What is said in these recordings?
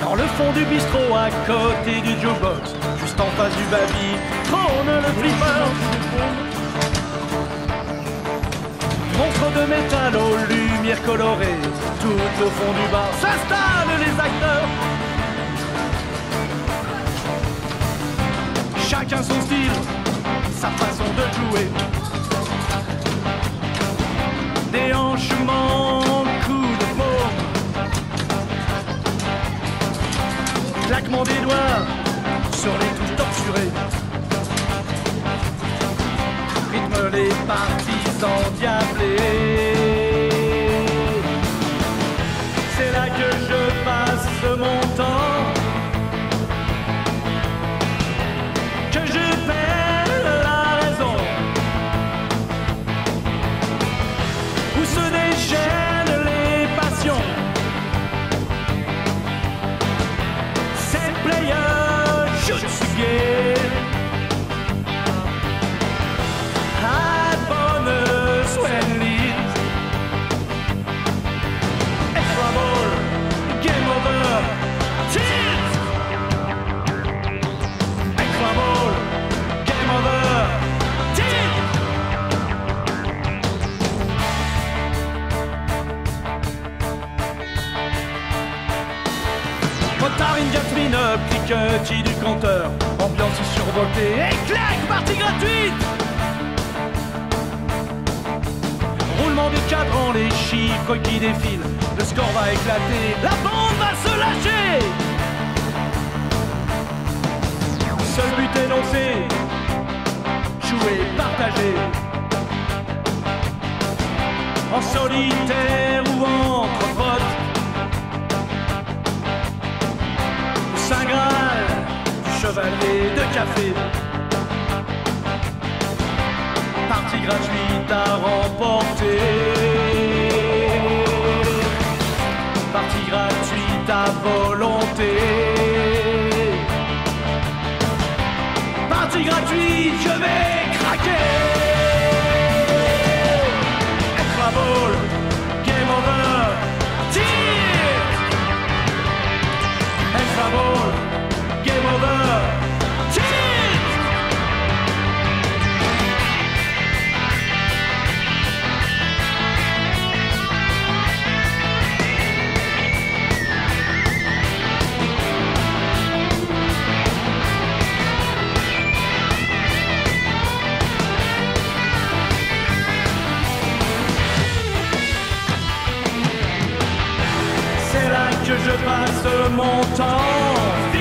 Dans le fond du bistrot, à côté du jukebox, juste en face du baby, trône le flipper. Métal aux lumières colorées, tout au fond du bar s'installent les acteurs. Chacun son style, sa façon de jouer. Déhanchement, coup de paume. claquement des doigts sur les touches torturées. Rythme les partisans diablés. Retard in Jasmine, cliquetis du compteur, ambiance survoltée, et partie gratuite. Roulement du cadran, les chiffres qui défilent, le score va éclater, la bande va se lâcher. Seul but énoncé, jouer, partager En solitaire ou entre café. Partie gratuite à remporter. Partie gratuite à volonté. Partie gratuite, je vais craquer. je passe mon temps.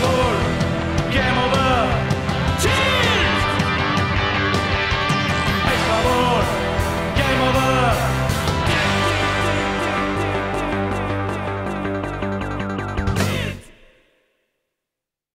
favor.